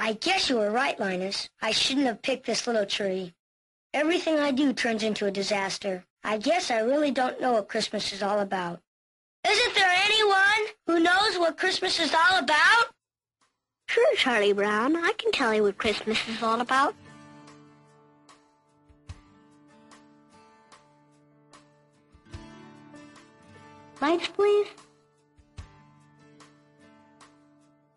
I guess you were right, Linus. I shouldn't have picked this little tree. Everything I do turns into a disaster. I guess I really don't know what Christmas is all about. Isn't there anyone who knows what Christmas is all about? Sure, Charlie Brown. I can tell you what Christmas is all about. Lights, please.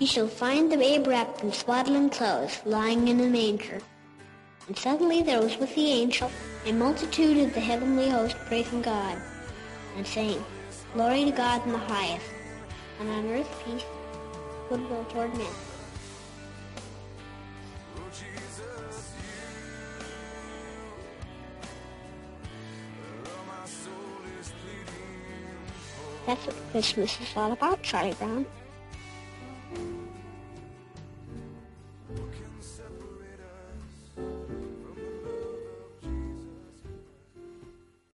Ye shall find the babe wrapped in swaddling clothes, lying in a manger. And suddenly there was with the angel a multitude of the heavenly host praising God, and saying, Glory to God in the highest, and on earth peace, goodwill toward men. That's what Christmas is all about, Charlie Brown.